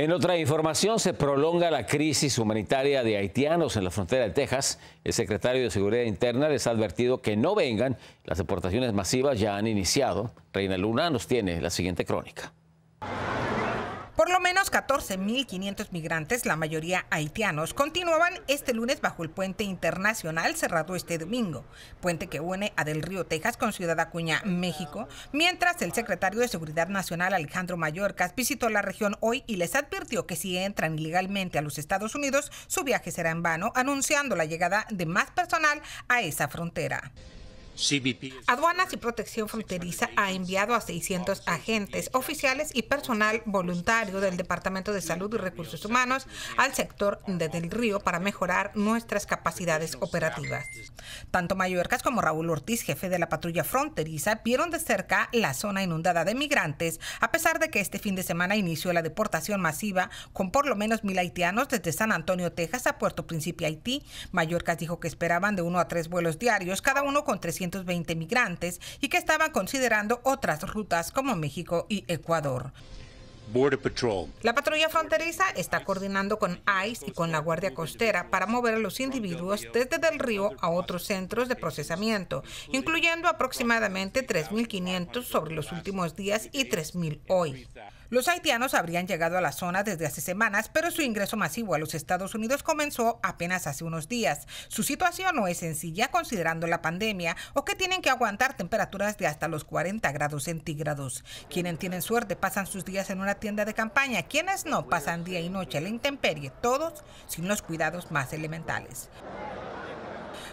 En otra información, se prolonga la crisis humanitaria de haitianos en la frontera de Texas. El secretario de Seguridad Interna les ha advertido que no vengan. Las deportaciones masivas ya han iniciado. Reina Luna nos tiene la siguiente crónica. Menos 14.500 migrantes, la mayoría haitianos, continuaban este lunes bajo el puente internacional cerrado este domingo, puente que une a Del Río, Texas con Ciudad Acuña, México, mientras el secretario de Seguridad Nacional Alejandro Mayorkas visitó la región hoy y les advirtió que si entran ilegalmente a los Estados Unidos, su viaje será en vano, anunciando la llegada de más personal a esa frontera. Aduanas y Protección Fronteriza ha enviado a 600 agentes, oficiales y personal voluntario del Departamento de Salud y Recursos Humanos al sector de Del Río para mejorar nuestras capacidades operativas. Tanto Mayorkas como Raúl Ortiz, jefe de la patrulla fronteriza, vieron de cerca la zona inundada de migrantes, a pesar de que este fin de semana inició la deportación masiva con por lo menos mil haitianos desde San Antonio, Texas a Puerto Príncipe, Haití. Mayorkas dijo que esperaban de uno a tres vuelos diarios, cada uno con 300 20 migrantes y que estaban considerando otras rutas como México y Ecuador. La patrulla fronteriza está coordinando con ICE y con la Guardia Costera para mover a los individuos desde Del Río a otros centros de procesamiento, incluyendo aproximadamente 3.500 sobre los últimos días y 3.000 hoy. Los haitianos habrían llegado a la zona desde hace semanas, pero su ingreso masivo a los Estados Unidos comenzó apenas hace unos días. Su situación no es sencilla considerando la pandemia o que tienen que aguantar temperaturas de hasta los 40 grados centígrados. Quienes tienen suerte pasan sus días en una tienda de campaña, quienes no pasan día y noche a la intemperie, todos sin los cuidados más elementales.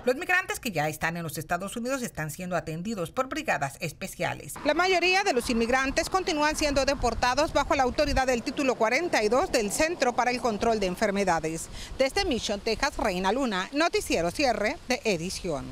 Los migrantes que ya están en los Estados Unidos están siendo atendidos por brigadas especiales. La mayoría de los inmigrantes continúan siendo deportados bajo la autoridad del título 42 del Centro para el Control de Enfermedades. Desde Mission, Texas, Reina Luna, Noticiero Cierre de Edición.